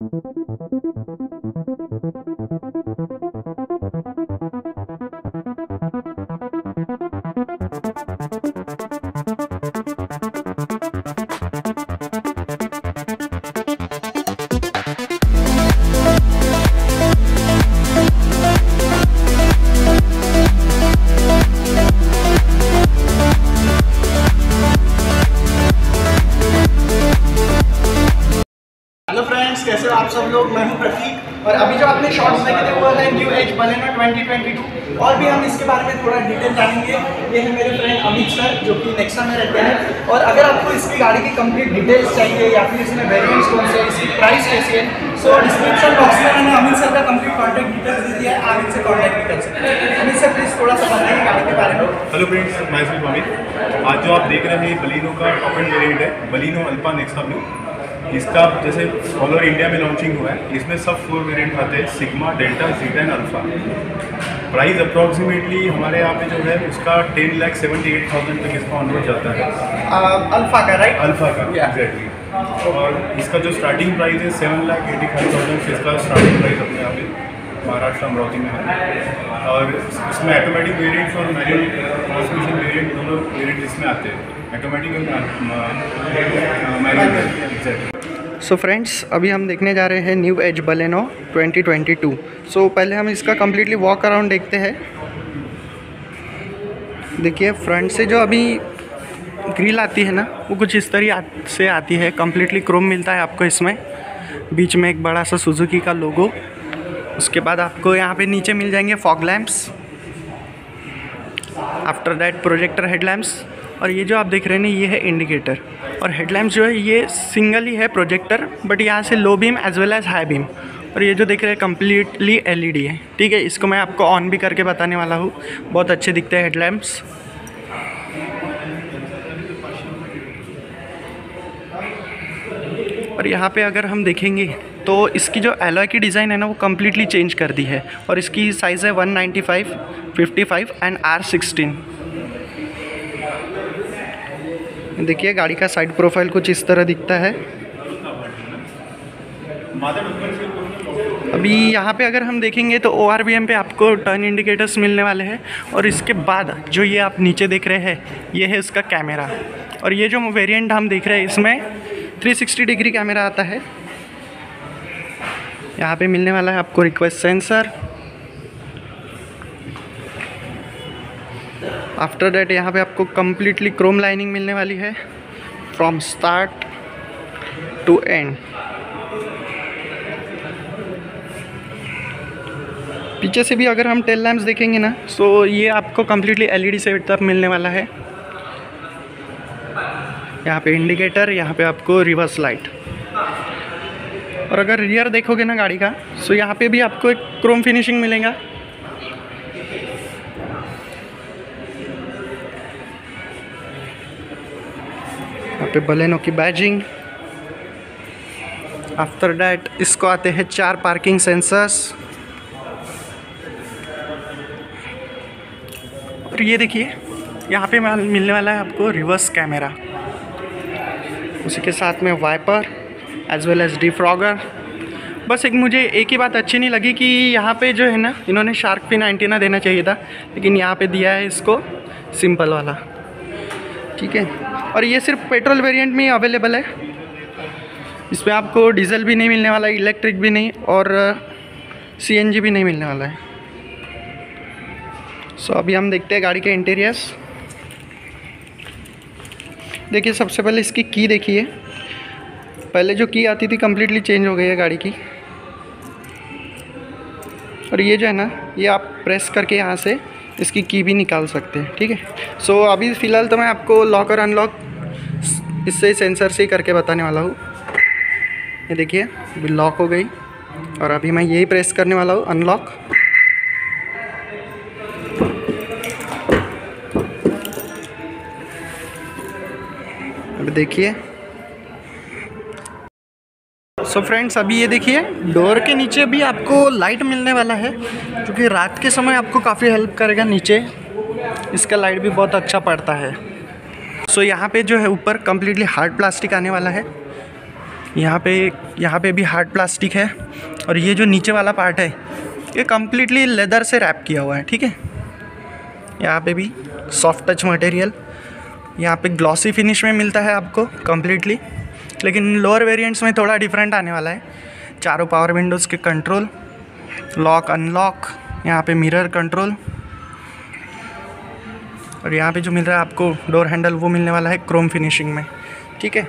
Hello friends कैसे आप सब लोग, मैं हूँ प्रतीक। और अभी जो आपने शॉर्ट्स देखे थे, वो है न्यू एज बलेनो 2022 और भी हम इसके बारे में थोड़ा डिटेल जानेंगे। ये है मेरे फ्रेंड अमित सर जो कि नेक्सा में रहते हैं। और अगर आपको इसकी गाड़ी की कंप्लीट डिटेल्स चाहिए, या फिर इसमें वेरियंट्स कौन से इसकी प्राइस कैसी है सो डिस्क्रिप्शन बॉक्स में मैंने अमित सर का कंप्लीट कॉन्टैक्ट डिटेल्स दे दिया है। आप इनसे कॉन्टैक्ट भी कर सकते अमित सर प्लीज़ थोड़ा सा बताइए गाड़ी के बारे में। हेलो फ्रेंड्स मैं सिर्फ़ अमित। आज जो आप देख रहे हैं बलिनो का टॉप एंड वेरिएंट है। बलिनो अल्पा नेक्सा ब्लू इसका जैसे ऑल ओवर इंडिया में लॉन्चिंग हुआ है इसमें सब फोर वेरिएंट आते हैं sigma delta zeta and alpha price approximately हमारे यहाँ पे जो है उसका ten lakh seventy eight thousand तक इसका ऑनरोड जाता है। अल्फ़ा का राइट अल्फ़ा का. एग्जैक्टली और इसका जो स्टार्टिंग प्राइस है seven lakh eighty five thousand से इसका स्टार्टिंग प्राइस अपने यहाँ पे महाराष्ट्र अमरावती में है। और इसमें ऑटोमेटिक वेरिएंट्स और मैनुअल ट्रांसमिशन वेरिएंट दोनों वेरिएंट इसमें आते हैं। ऑटोमेटिक और manual exactly so so friends अभी हम देखने जा रहे हैं new age Baleno 2022 so so, पहले हम इसका कम्प्लीटली वॉक अराउंड देखते हैं। देखिए फ्रंट से जो अभी ग्रिल आती है ना वो कुछ इस तरह से आती है। कम्प्लीटली क्रोम मिलता है आपको इसमें। बीच में एक बड़ा सा सुजुकी का लोगो उसके बाद आपको यहाँ पे नीचे मिल जाएँगे fog lamps after that projector headlamps और ये जो आप देख रहे हैं ये है इंडिकेटर और हेडलैम्प जो है ये सिंगल ही है प्रोजेक्टर बट यहाँ से low beam as well as high beam और ये जो देख रहे हैं कम्प्लीटली एल है। ठीक है इसको मैं आपको ऑन भी करके बताने वाला हूँ। बहुत अच्छे दिखते हैं हेडलैम्प्स और यहाँ पे अगर हम देखेंगे तो इसकी जो एलॉय की डिज़ाइन है ना वो कम्प्लीटली चेंज कर दी है। और इसकी साइज़ है 195, 55 एंड R16 देखिए, गाड़ी का साइड प्रोफ़ाइल कुछ इस तरह दिखता है। अभी यहाँ पे अगर हम देखेंगे तो ओ आर पे आपको टर्न इंडिकेटर्स मिलने वाले हैं और इसके बाद जो ये आप नीचे देख रहे हैं, ये है इसका कैमरा और ये जो वेरिएंट हम देख रहे हैं, इसमें 360 डिग्री कैमरा आता है। यहाँ पे मिलने वाला है आपको रिक्वेस्ट सेंसर आफ्टर डैट यहाँ पे आपको कम्प्लीटली क्रोम लाइनिंग मिलने वाली है। फ्रॉम स्टार्ट टू एंड पीछे से भी अगर हम टेल लैम्प्स देखेंगे ना सो ये आपको कम्प्लीटली एलईडी सेटअप मिलने वाला है। यहाँ पे इंडिकेटर यहाँ पे आपको रिवर्स लाइट और अगर रियर देखोगे ना गाड़ी का सो यहाँ पे भी आपको एक क्रोम फिनिशिंग मिलेगा। बलेनो की बैजिंग आफ्टर डैट इसको आते हैं चार पार्किंग सेंसर्स और ये देखिए, यहाँ पे मिलने वाला है आपको रिवर्स कैमरा उसी के साथ में wiper as well as defogger बस एक मुझे एक ही बात अच्छी नहीं लगी कि यहाँ पे जो है ना, इन्होंने शार्क फिन एंटीना देना चाहिए था, लेकिन यहाँ पे दिया है इसको सिंपल वाला. ठीक है? और ये सिर्फ़ पेट्रोल वेरिएंट में ही अवेलेबल है। इसमें आपको डीजल भी नहीं मिलने वाला है इलेक्ट्रिक भी नहीं और सीएनजी भी नहीं मिलने वाला है। सो अभी हम देखते हैं गाड़ी के इंटीरियर्स देखिए, सबसे पहले इसकी की देखिए। पहले जो की आती थी कम्प्लीटली चेंज हो गई है गाड़ी की। और ये जो है ना, ये आप प्रेस करके यहाँ से इसकी की भी निकाल सकते हैं ठीक है? सो so, अभी फ़िलहाल तो मैं आपको लॉक और अनलॉक इससे सेंसर से ही करके बताने वाला हूँ। ये देखिए लॉक हो गई और अभी मैं यही प्रेस करने वाला हूँ अनलॉक अब देखिए सो फ्रेंड्स अभी ये देखिए डोर के नीचे भी आपको लाइट मिलने वाला है, क्योंकि रात के समय आपको काफ़ी हेल्प करेगा नीचे। इसका लाइट भी बहुत अच्छा पड़ता है। सो so, यहाँ पे जो है ऊपर कम्प्लीटली हार्ड प्लास्टिक आने वाला है। यहाँ पे यहाँ पे भी हार्ड प्लास्टिक है। और ये जो नीचे वाला पार्ट है, ये कम्प्लीटली लेदर से रैप किया हुआ है, ठीक है? यहाँ पे भी सॉफ्ट टच मटेरियल यहाँ पे ग्लॉसी फिनिश में मिलता है आपको कम्प्लीटली लेकिन लोअर वेरिएंट्स में थोड़ा डिफरेंट आने वाला है। चारों पावर विंडोज़ के कंट्रोल लॉक अनलॉक यहाँ पे मिरर कंट्रोल और यहाँ पे जो मिल रहा है आपको डोर हैंडल वो मिलने वाला है क्रोम फिनिशिंग में। ठीक है?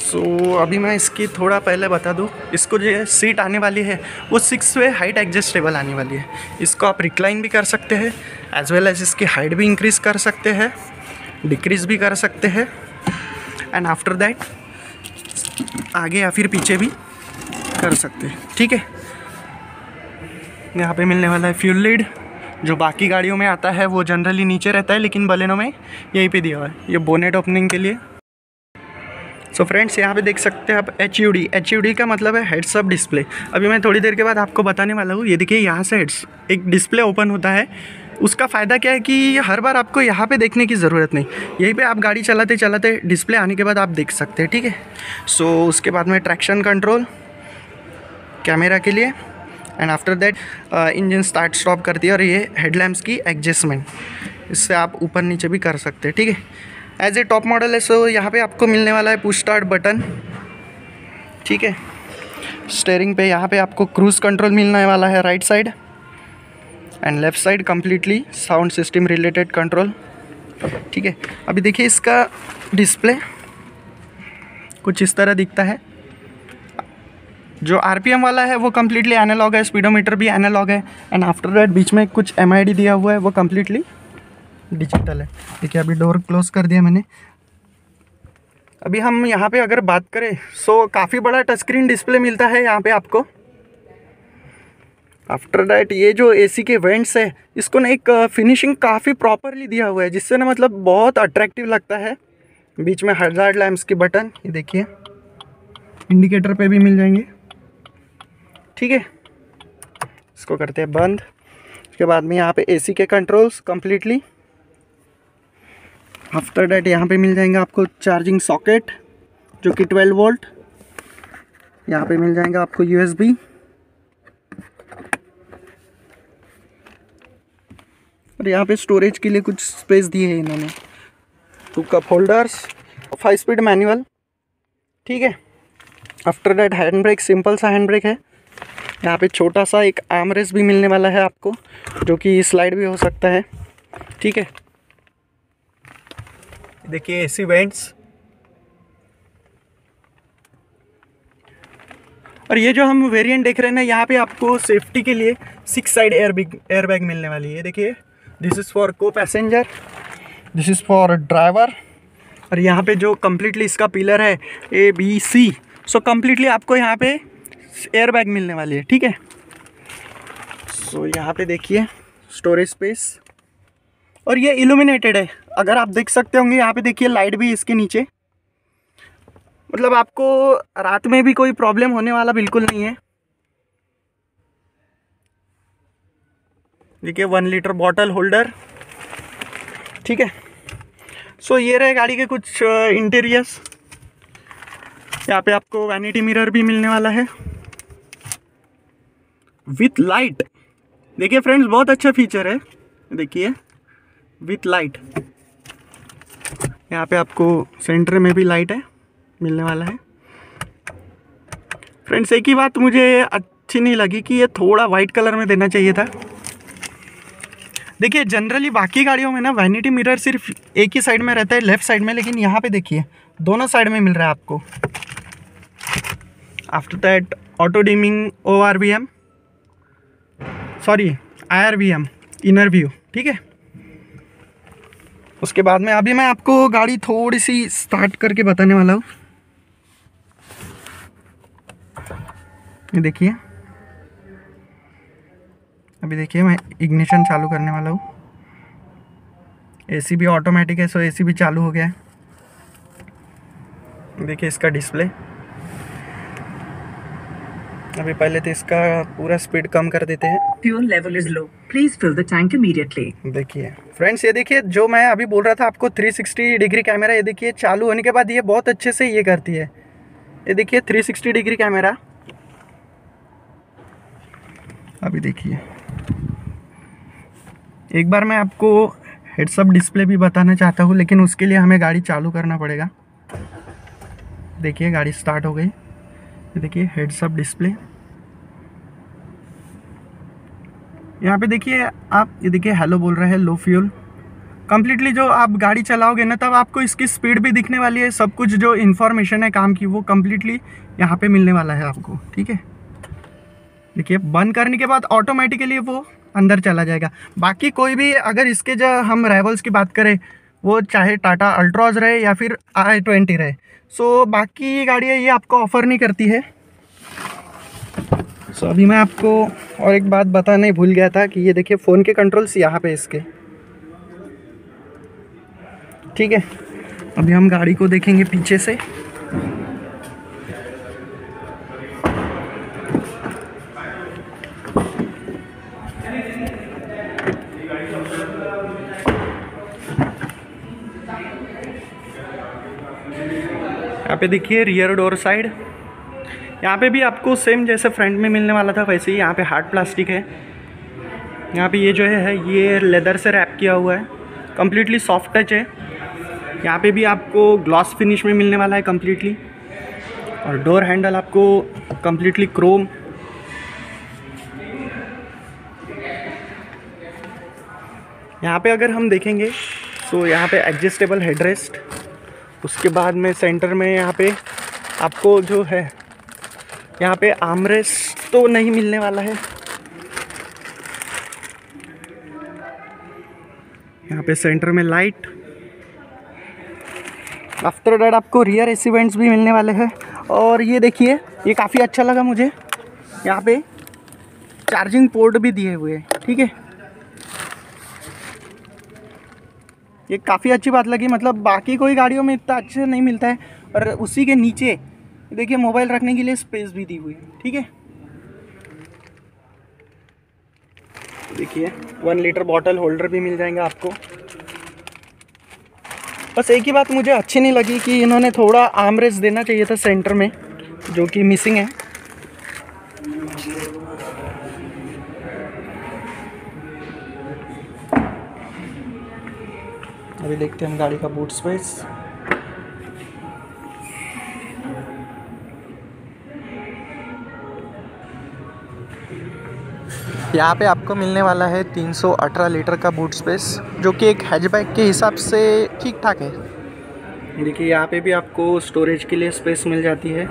सो so, अभी मैं इसकी थोड़ा पहले बता दूँ। इसको जो सीट आने वाली है वो सिक्स वे हाइट एडजस्टेबल आने वाली है। इसको आप रिक्लाइन भी कर सकते हैं एज वेल एज इसकी हाइट भी इंक्रीज़ कर सकते हैं डिक्रीज़ भी कर सकते हैं। एंड आफ्टर दैट आगे या फिर पीछे भी कर सकते हैं। ठीक है? यहाँ पे मिलने वाला है फ्यूल लीड जो बाकी गाड़ियों में आता है, वो जनरली नीचे रहता है, लेकिन बलेनो में यहीं पे दिया हुआ है। ये बोनेट ओपनिंग के लिए। सो फ्रेंड्स यहाँ पे देख सकते हैं आप H U D H U D का मतलब है हेड्स अप डिस्प्ले अभी मैं थोड़ी देर के बाद आपको बताने वाला हूँ। ये देखिए, यहाँ से हेड्स एक डिस्प्ले ओपन होता है। उसका फ़ायदा क्या है कि हर बार आपको यहाँ पे देखने की ज़रूरत नहीं। यहीं पे आप गाड़ी चलाते चलाते डिस्प्ले आने के बाद आप देख सकते हैं ठीक है? सो so, उसके बाद में ट्रैक्शन कंट्रोल कैमरा के लिए and after that engine start stop करती है और ये हेडलैम्प्स की एडजस्टमेंट इससे आप ऊपर नीचे भी कर सकते हैं ठीक है? एज ए टॉप मॉडल है सो यहाँ पे आपको मिलने वाला है पुश स्टार्ट बटन ठीक है? स्टेयरिंग पे यहाँ पे आपको क्रूज़ कंट्रोल मिलने वाला है right side and left side completely sound system related control ठीक है? अभी देखिए इसका डिस्प्ले कुछ इस तरह दिखता है। जो RPM वाला है, वो कम्प्लीटली एनालॉग है स्पीडोमीटर भी एनालॉग है एंड आफ्टर दैट बीच में कुछ एम दिया हुआ है, वो कम्प्लीटली डिजिटल है। देखिए, अभी डोर क्लोज कर दिया मैंने। अभी हम यहाँ पे अगर बात करें सो काफ़ी बड़ा टच स्क्रीन डिस्प्ले मिलता है यहाँ पे आपको। आफ्टर डैट ये जो एसी के वेंट्स है, इसको ना एक फिनिशिंग काफ़ी प्रॉपरली दिया हुआ है, जिससे ना मतलब बहुत अट्रैक्टिव लगता है। बीच में हज़ार लैम्प्स के बटन ये देखिए। इंडिकेटर पे भी मिल जाएँगे। ठीक है? इसको करते हैं बंद। उसके बाद में यहाँ पे एसी के कंट्रोल्स कम्प्लीटली आफ्टर डैट यहाँ पे मिल जाएँगे आपको चार्जिंग सॉकेट जो कि 12 वोल्ट यहाँ पे मिल जाएगा आपको यूएसबी और यहाँ पे स्टोरेज के लिए कुछ स्पेस दिए है इन्होंने। Two cup holders five speed manual ठीक है? After that hand brake simple सा हैंड ब्रेक है। यहाँ पे छोटा सा एक आमरेस भी मिलने वाला है आपको, जो कि स्लाइड भी हो सकता है, ठीक है? देखिए एसी वेंट्स और ये जो हम वेरिएंट देख रहे हैं ना, यहाँ पे आपको सेफ्टी के लिए six side air bag air bag मिलने वाली है। देखिए this is for co passenger this is for driver और यहाँ पे जो कम्प्लीटली इसका पिलर है A B C so completely आपको यहाँ पे एयर बैग मिलने वाली है ठीक है? सो so, यहाँ पे देखिए स्टोरेज स्पेस और ये इल्यूमिनेटेड है। अगर आप देख सकते होंगे यहाँ पे देखिए लाइट भी इसके नीचे। मतलब आपको रात में भी कोई प्रॉब्लम होने वाला बिल्कुल नहीं है। देखिए वन लीटर बॉटल होल्डर ठीक है? सो ये रहे गाड़ी के कुछ इंटीरियर्स यहाँ पे आपको वैनिटी मिरर भी मिलने वाला है। विथ लाइट देखिए फ्रेंड्स बहुत अच्छा फीचर है। देखिए विथ लाइट यहाँ पे आपको सेंटर में भी लाइट है, मिलने वाला है। फ्रेंड्स एक ही बात मुझे अच्छी नहीं लगी कि ये थोड़ा वाइट कलर में देना चाहिए था। देखिए जनरली बाकी गाड़ियों में ना वैनिटी मिरर सिर्फ़ एक ही साइड में रहता है लेफ़्ट साइड में, लेकिन यहाँ पे देखिए, दोनों साइड में मिल रहा है आपको। After that auto dimming O R V M sorry I R V M inner view ठीक है? उसके बाद में अभी मैं आपको गाड़ी थोड़ी सी स्टार्ट करके बताने वाला हूँ। देखिए। अभी देखिए मैं इग्निशन चालू करने वाला हूँ। एसी भी ऑटोमेटिक है सो एसी भी चालू हो गया है। देखिए इसका डिस्प्ले अभी पहले तो इसका पूरा स्पीड कम कर देते हैं। Fuel level is low. Please fill the tank immediately. देखिए फ्रेंड्स ये देखिए जो मैं अभी बोल रहा था आपको 360 डिग्री कैमरा ये देखिए चालू होने के बाद ये बहुत अच्छे से ये करती है। ये देखिए 360 डिग्री कैमरा अभी देखिए। एक बार मैं आपको हेडसअप डिस्प्ले भी बताना चाहता हूँ, लेकिन उसके लिए हमें गाड़ी चालू करना पड़ेगा। देखिए, गाड़ी स्टार्ट हो गई। देखिए हेडसअप डिस्प्ले यहाँ पे देखिए, आप, ये देखिए हेलो बोल रहे हैं लो फ्यूल कम्प्लीटली जो आप गाड़ी चलाओगे ना, तब आपको इसकी स्पीड भी दिखने वाली है। सब कुछ जो इन्फॉर्मेशन है काम की, वो कम्प्लीटली यहाँ पे मिलने वाला है आपको, ठीक है? देखिए, बंद करने के बाद ऑटोमेटिकली वो अंदर चला जाएगा। बाकी कोई भी अगर इसके जो हम राइवल्स की बात करें, वो चाहे टाटा अल्ट्रॉज रहे या फिर आई ट्वेंटी रहे। सो बाकी ये गाड़ियाँ ये आपको ऑफ़र नहीं करती है। सो अभी मैं आपको और एक बात बताना भूल गया था कि ये देखिए फ़ोन के कंट्रोल्स यहाँ पे इसके। ठीक है? अभी हम गाड़ी को देखेंगे पीछे से। पे देखिए रियर डोर साइड यहाँ पे भी आपको सेम जैसे फ्रंट में मिलने वाला था, वैसे ही यहाँ पे हार्ड प्लास्टिक है। यहाँ पे ये जो है, ये लेदर से रैप किया हुआ है। कम्प्लीटली सॉफ्ट टच है। यहाँ पे भी आपको ग्लॉस फिनिश में मिलने वाला है कम्प्लीटली और डोर हैंडल आपको कम्प्लीटली क्रोम यहाँ पे अगर हम देखेंगे तो यहाँ पे एडजस्टेबल हेडरेस्ट उसके बाद में सेंटर में यहाँ पे आपको जो है, यहाँ पे आमरेस तो नहीं मिलने वाला है। यहाँ पे सेंटर में लाइट आफ्टर डैट आपको रियर एसी वेंट्स भी मिलने वाले हैं। और ये देखिए, ये काफ़ी अच्छा लगा मुझे। यहाँ पे चार्जिंग पोर्ट भी दिए हुए हैं, ठीक है? ये काफ़ी अच्छी बात लगी मतलब बाकी कोई गाड़ियों में इतना अच्छे नहीं मिलता है। और उसी के नीचे, देखिए, मोबाइल रखने के लिए स्पेस भी दी हुई है, ठीक है? देखिए वन लीटर बॉटल होल्डर भी मिल जाएँगे आपको। बस एक ही बात मुझे अच्छी नहीं लगी कि इन्होंने थोड़ा आमरेस देना चाहिए था सेंटर में, जो कि मिसिंग है। अभी देखते हैं हम गाड़ी का बूट स्पेस यहाँ पे आपको मिलने वाला है 318 लीटर का बूट स्पेस जो कि एक हैचबैक के हिसाब से ठीक ठाक है। देखिए, यहाँ पे भी आपको स्टोरेज के लिए स्पेस मिल जाती है।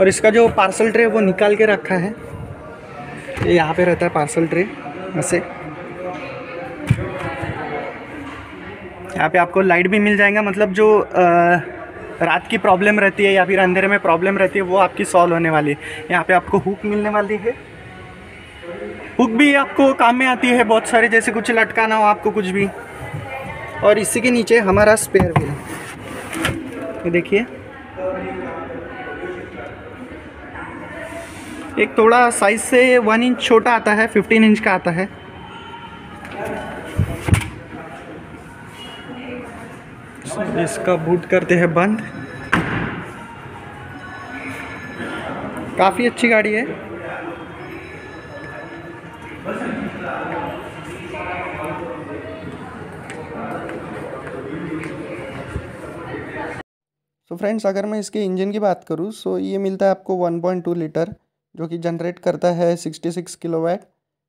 और इसका जो पार्सल ट्रे वो निकाल के रखा है। ये यहाँ पे रहता है पार्सल ट्रे ऐसे यहाँ पे आपको लाइट भी मिल जाएगा मतलब जो आ, रात की प्रॉब्लम रहती है या फिर अंधेरे में प्रॉब्लम रहती है वो आपकी सॉल्व होने वाली है। यहाँ पे आपको हुक मिलने वाली है। हुक भी आपको काम में आती है बहुत सारे जैसे कुछ लटकाना हो आपको कुछ भी। और इसी के नीचे हमारा स्पेयर भी है। देखिए। एक थोड़ा साइज़ से वन इंच छोटा आता है फिफ्टीन इंच का आता है। इसका बूट करते हैं बंद। काफ़ी अच्छी गाड़ी है। सो so फ्रेंड्स अगर मैं इसके इंजन की बात करूँ सो so ये मिलता है आपको 1.2 लीटर जो कि जनरेट करता है 66 kilowatt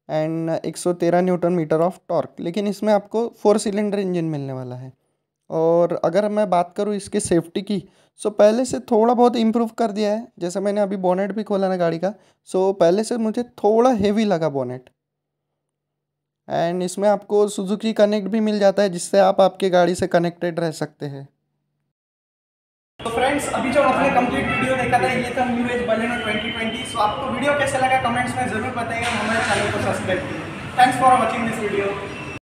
and 113 newton metre of torque लेकिन इसमें आपको फोर सिलेंडर इंजन मिलने वाला है। और अगर मैं बात करूँ इसके सेफ्टी की सो पहले से थोड़ा बहुत इम्प्रूव कर दिया है। जैसे मैंने अभी बोनेट भी खोला ना गाड़ी का सो पहले से मुझे थोड़ा हेवी लगा बोनेट एंड इसमें आपको सुजुकी कनेक्ट भी मिल जाता है, जिससे आप आपके गाड़ी से कनेक्टेड रह सकते हैं। तो फ्रेंड्स अभी जो आपने कंप्लीट वीडियो देखा था, ये था न्यू एज बलेनो 2020 सो आपको वीडियो कैसा लगा? कमेंट्स में ज़रूर बताइएगा, हमारे चैनल को सब्सक्राइब कीजिए thanks for watching this video